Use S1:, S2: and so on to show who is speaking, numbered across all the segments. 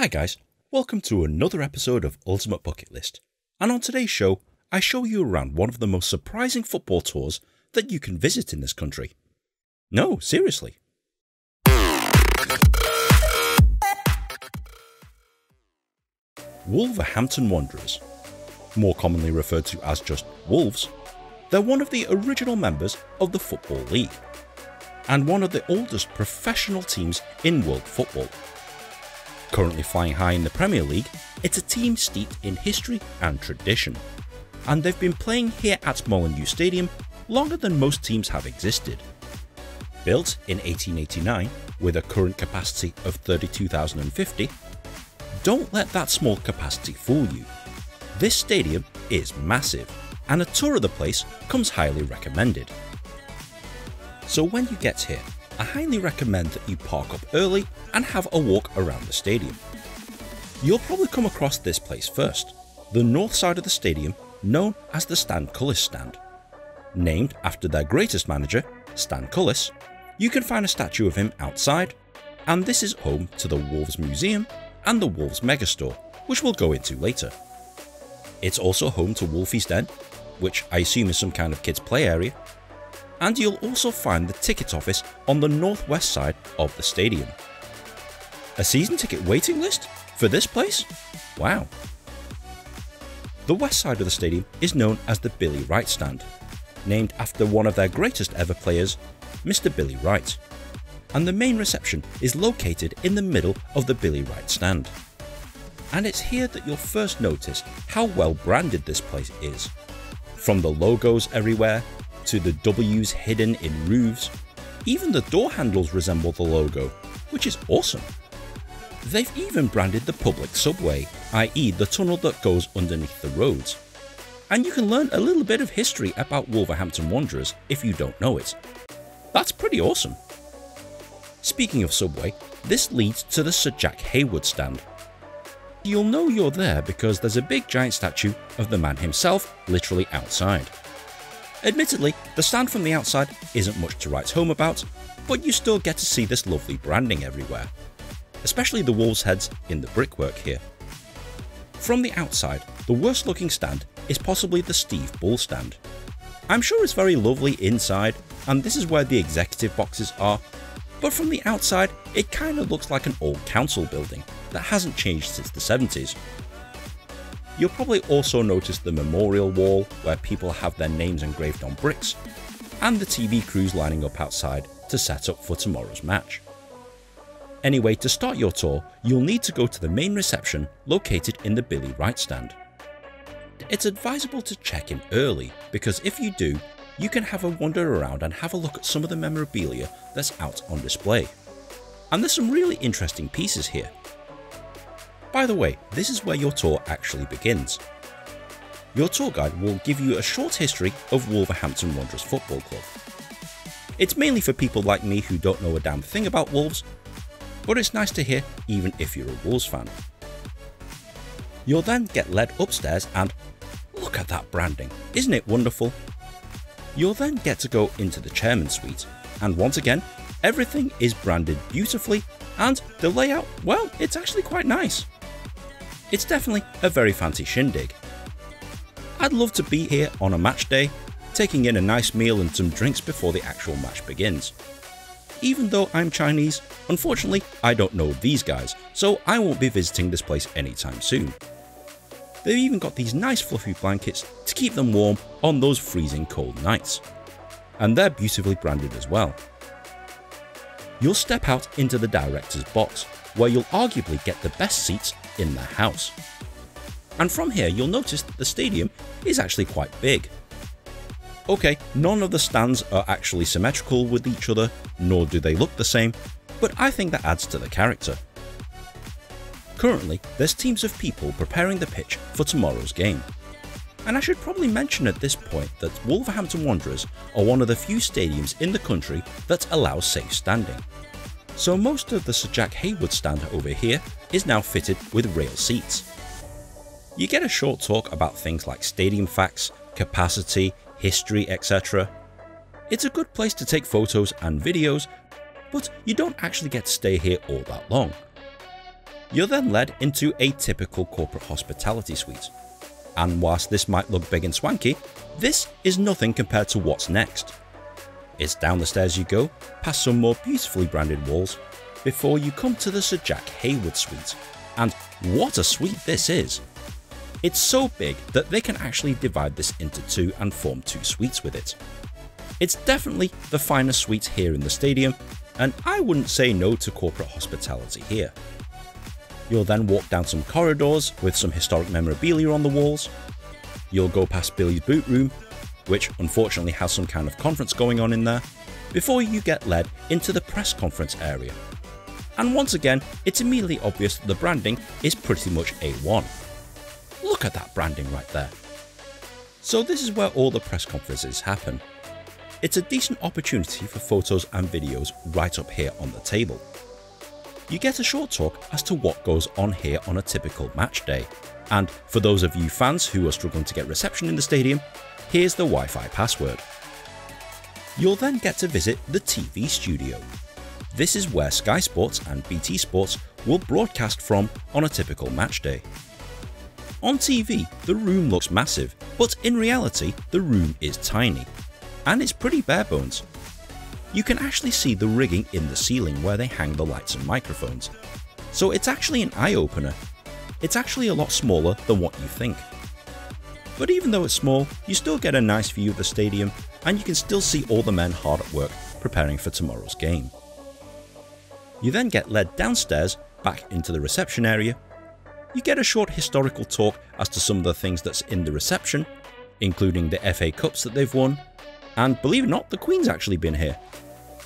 S1: Hi guys, welcome to another episode of Ultimate Bucket List. And on today's show, I show you around one of the most surprising football tours that you can visit in this country. No, seriously. Wolverhampton Wanderers, more commonly referred to as just Wolves, they're one of the original members of the Football League and one of the oldest professional teams in world football. Currently flying high in the Premier League, it's a team steeped in history and tradition, and they've been playing here at Molineux Stadium longer than most teams have existed. Built in 1889 with a current capacity of 32,050, don't let that small capacity fool you. This stadium is massive, and a tour of the place comes highly recommended. So when you get here, I highly recommend that you park up early and have a walk around the stadium. You'll probably come across this place first, the north side of the stadium known as the Stan Cullis stand. Named after their greatest manager, Stan Cullis, you can find a statue of him outside, and this is home to the Wolves Museum and the Wolves Megastore, which we'll go into later. It's also home to Wolfie's Den, which I assume is some kind of kids play area, and you'll also find the ticket office on the northwest side of the stadium. A season ticket waiting list for this place? Wow. The west side of the stadium is known as the Billy Wright stand, named after one of their greatest ever players, Mr. Billy Wright. And the main reception is located in the middle of the Billy Wright stand. And it's here that you'll first notice how well branded this place is. From the logos everywhere, to the W's hidden in roofs, even the door handles resemble the logo, which is awesome. They've even branded the public subway, i.e., the tunnel that goes underneath the roads. And you can learn a little bit of history about Wolverhampton Wanderers if you don't know it. That's pretty awesome. Speaking of subway, this leads to the Sir Jack Hayward stand. You'll know you're there because there's a big giant statue of the man himself literally outside. Admittedly, the stand from the outside isn't much to write home about, but you still get to see this lovely branding everywhere, especially the wolves' heads in the brickwork here. From the outside, the worst looking stand is possibly the Steve Bull stand. I'm sure it's very lovely inside, and this is where the executive boxes are, but from the outside, it kinda looks like an old council building that hasn't changed since the 70s. You'll probably also notice the memorial wall where people have their names engraved on bricks, and the TV crews lining up outside to set up for tomorrow's match. Anyway, to start your tour, you'll need to go to the main reception located in the Billy Wright stand. It's advisable to check in early because if you do, you can have a wander around and have a look at some of the memorabilia that's out on display. And there's some really interesting pieces here. By the way, this is where your tour actually begins. Your tour guide will give you a short history of Wolverhampton Wanderers Football Club. It's mainly for people like me who don't know a damn thing about Wolves, but it's nice to hear even if you're a Wolves fan. You'll then get led upstairs and look at that branding, isn't it wonderful? You'll then get to go into the chairman's suite, and once again, everything is branded beautifully and the layout, well, it's actually quite nice. It's definitely a very fancy shindig. I'd love to be here on a match day, taking in a nice meal and some drinks before the actual match begins. Even though I'm Chinese, unfortunately I don't know these guys, so I won't be visiting this place anytime soon. They've even got these nice fluffy blankets to keep them warm on those freezing cold nights. And they're beautifully branded as well. You'll step out into the director's box, where you'll arguably get the best seats in the house. And from here you'll notice that the stadium is actually quite big. Okay, none of the stands are actually symmetrical with each other, nor do they look the same, but I think that adds to the character. Currently, there's teams of people preparing the pitch for tomorrow's game. And I should probably mention at this point that Wolverhampton Wanderers are one of the few stadiums in the country that allows safe standing. So most of the Sir Jack Hayward stand over here is now fitted with rail seats. You get a short talk about things like stadium facts, capacity, history, etc. It's a good place to take photos and videos, but you don't actually get to stay here all that long. You're then led into a typical corporate hospitality suite. And whilst this might look big and swanky, this is nothing compared to what's next. It's down the stairs you go, past some more beautifully branded walls, before you come to the Sir Jack Hayward suite. And what a suite this is! It's so big that they can actually divide this into two and form two suites with it. It's definitely the finest suite here in the stadium, and I wouldn't say no to corporate hospitality here. You'll then walk down some corridors with some historic memorabilia on the walls. You'll go past Billy's boot room, which unfortunately has some kind of conference going on in there, before you get led into the press conference area. And once again, it's immediately obvious that the branding is pretty much A1. Look at that branding right there. So this is where all the press conferences happen. It's a decent opportunity for photos and videos right up here on the table. You get a short talk as to what goes on here on a typical match day. And for those of you fans who are struggling to get reception in the stadium, here's the Wi-Fi password. You'll then get to visit the TV studio. This is where Sky Sports and BT Sports will broadcast from on a typical match day. On TV, the room looks massive, but in reality, the room is tiny. And it's pretty bare bones. You can actually see the rigging in the ceiling where they hang the lights and microphones. So it's actually an eye opener. It's actually a lot smaller than what you think. But even though it's small, you still get a nice view of the stadium and you can still see all the men hard at work preparing for tomorrow's game. You then get led downstairs back into the reception area you get a short historical talk as to some of the things that's in the reception, including the FA Cups that they've won, and believe it or not, the Queen's actually been here.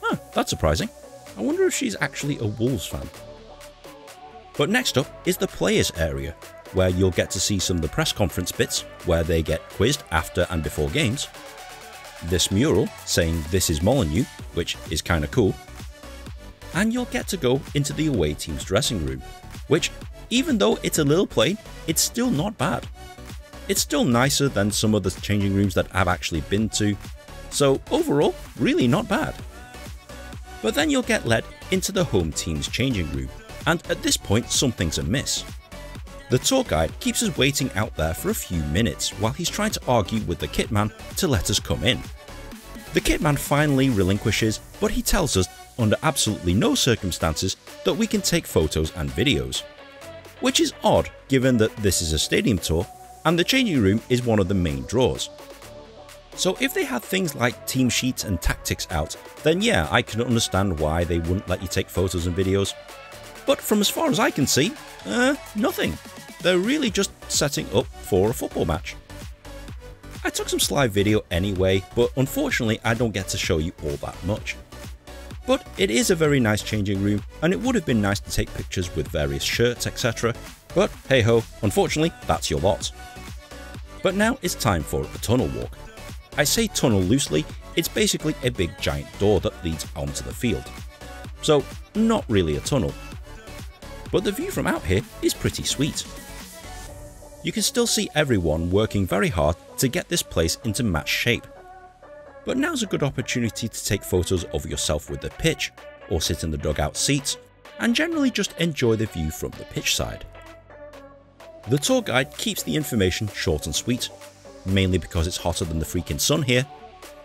S1: Huh, that's surprising. I wonder if she's actually a Wolves fan. But next up is the players area, where you'll get to see some of the press conference bits where they get quizzed after and before games. This mural saying this is Molineux, which is kinda cool. And you'll get to go into the away team's dressing room, which even though it's a little plain, it's still not bad. It's still nicer than some of the changing rooms that I've actually been to, so overall, really not bad. But then you'll get led into the home team's changing room, and at this point something's amiss. The tour guide keeps us waiting out there for a few minutes while he's trying to argue with the kitman to let us come in. The kitman finally relinquishes, but he tells us under absolutely no circumstances that we can take photos and videos which is odd given that this is a stadium tour and the changing room is one of the main draws. So if they had things like team sheets and tactics out, then yeah, I can understand why they wouldn't let you take photos and videos. But from as far as I can see, uh, nothing. They're really just setting up for a football match. I took some slide video anyway, but unfortunately I don't get to show you all that much. But it is a very nice changing room, and it would have been nice to take pictures with various shirts, etc. But hey ho, unfortunately, that's your lot. But now it's time for a tunnel walk. I say tunnel loosely, it's basically a big giant door that leads onto the field. So, not really a tunnel. But the view from out here is pretty sweet. You can still see everyone working very hard to get this place into match shape but now's a good opportunity to take photos of yourself with the pitch, or sit in the dugout seats, and generally just enjoy the view from the pitch side. The tour guide keeps the information short and sweet, mainly because it's hotter than the freaking sun here,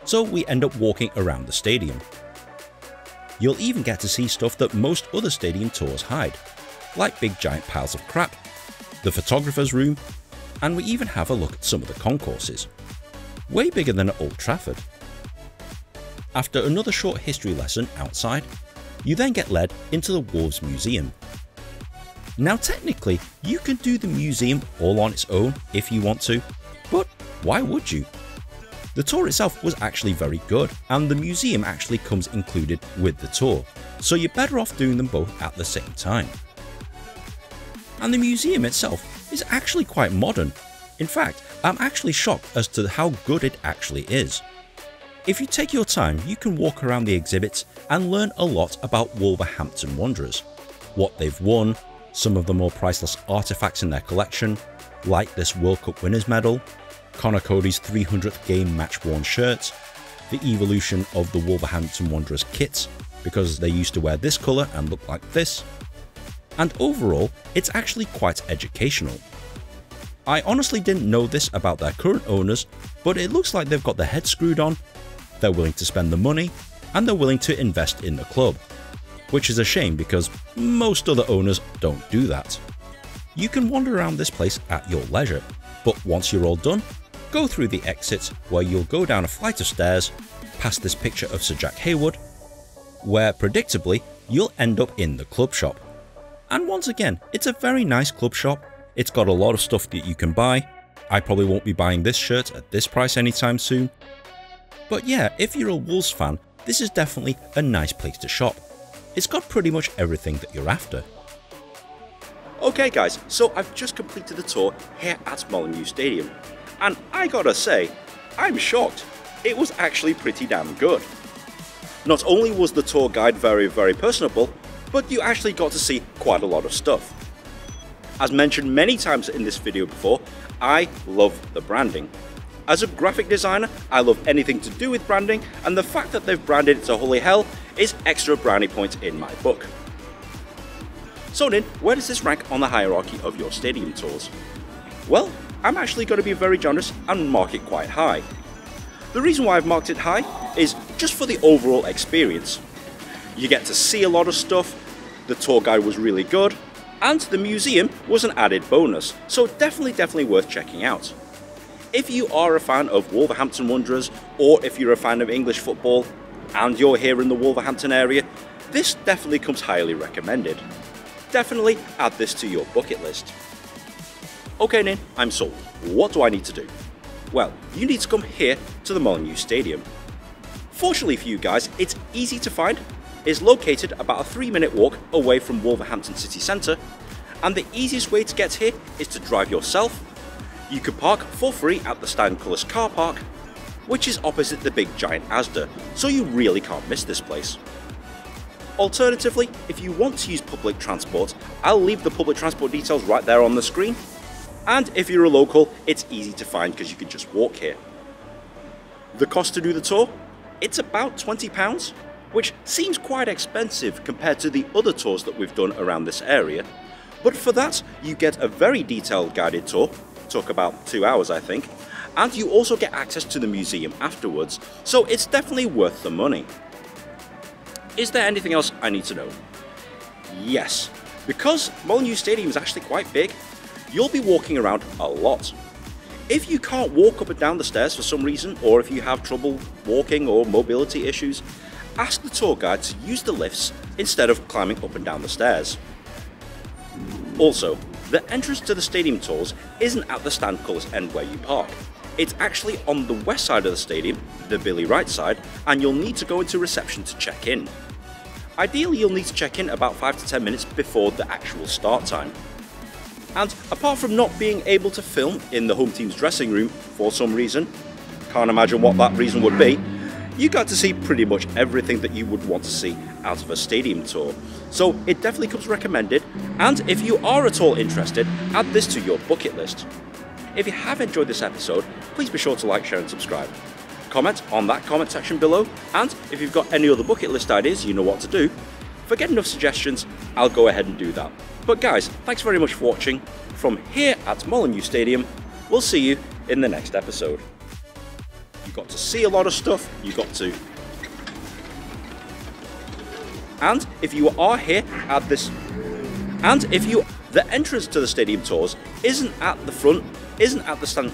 S1: so we end up walking around the stadium. You'll even get to see stuff that most other stadium tours hide, like big giant piles of crap, the photographer's room, and we even have a look at some of the concourses. Way bigger than at Old Trafford, after another short history lesson outside, you then get led into the Wolves Museum. Now technically, you can do the museum all on its own if you want to, but why would you? The tour itself was actually very good, and the museum actually comes included with the tour, so you're better off doing them both at the same time. And the museum itself is actually quite modern. In fact, I'm actually shocked as to how good it actually is. If you take your time, you can walk around the exhibits and learn a lot about Wolverhampton Wanderers, what they've won, some of the more priceless artifacts in their collection, like this World Cup Winners Medal, Conor Coady's 300th game match worn shirt, the evolution of the Wolverhampton Wanderers kits, because they used to wear this colour and look like this, and overall, it's actually quite educational. I honestly didn't know this about their current owners, but it looks like they've got their head screwed on, they're willing to spend the money, and they're willing to invest in the club. Which is a shame because most other owners don't do that. You can wander around this place at your leisure, but once you're all done, go through the exits where you'll go down a flight of stairs, past this picture of Sir Jack Hayward, where predictably you'll end up in the club shop. And once again, it's a very nice club shop. It's got a lot of stuff that you can buy. I probably won't be buying this shirt at this price anytime soon. But yeah, if you're a Wolves fan, this is definitely a nice place to shop. It's got pretty much everything that you're after. Okay guys, so I've just completed the tour here at Molineux Stadium. And I gotta say, I'm shocked. It was actually pretty damn good. Not only was the tour guide very very personable, but you actually got to see quite a lot of stuff. As mentioned many times in this video before, I love the branding. As a graphic designer, I love anything to do with branding, and the fact that they've branded it to Holy Hell is extra brownie points in my book. So then, where does this rank on the hierarchy of your stadium tours? Well, I'm actually going to be very generous and mark it quite high. The reason why I've marked it high is just for the overall experience. You get to see a lot of stuff, the tour guide was really good, and the museum was an added bonus, so definitely definitely worth checking out. If you are a fan of Wolverhampton Wanderers, or if you're a fan of English football, and you're here in the Wolverhampton area, this definitely comes highly recommended. Definitely add this to your bucket list. Okay Ninh, I'm sold. What do I need to do? Well, you need to come here to the Molineux Stadium. Fortunately for you guys, it's easy to find is located about a 3 minute walk away from Wolverhampton city centre and the easiest way to get here is to drive yourself. You can park for free at the Stan Cullis car park which is opposite the big giant Asda, so you really can't miss this place. Alternatively, if you want to use public transport, I'll leave the public transport details right there on the screen. And if you're a local, it's easy to find because you can just walk here. The cost to do the tour? It's about £20, which seems quite expensive compared to the other tours that we've done around this area. But for that, you get a very detailed guided tour, took about two hours I think, and you also get access to the museum afterwards, so it's definitely worth the money. Is there anything else I need to know? Yes, because Molineux Stadium is actually quite big, you'll be walking around a lot. If you can't walk up and down the stairs for some reason, or if you have trouble walking or mobility issues, ask the tour guide to use the lifts instead of climbing up and down the stairs. Also, the entrance to the stadium tours isn't at the Stan Cullis end where you park. It's actually on the west side of the stadium, the Billy Wright side, and you'll need to go into reception to check in. Ideally, you'll need to check in about 5 to 10 minutes before the actual start time. And apart from not being able to film in the home team's dressing room for some reason, can't imagine what that reason would be, you got to see pretty much everything that you would want to see out of a stadium tour. So it definitely comes recommended, and if you are at all interested, add this to your bucket list. If you have enjoyed this episode, please be sure to like, share and subscribe. Comment on that comment section below, and if you've got any other bucket list ideas, you know what to do. If I get enough suggestions, I'll go ahead and do that. But guys, thanks very much for watching. From here at Molineux Stadium, we'll see you in the next episode. You got to see a lot of stuff, You've got to... And if you are here at this... And if you... The entrance to the stadium tours isn't at the front isn't at the stand